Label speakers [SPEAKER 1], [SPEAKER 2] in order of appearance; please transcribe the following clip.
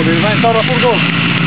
[SPEAKER 1] Oh, des 20 heures.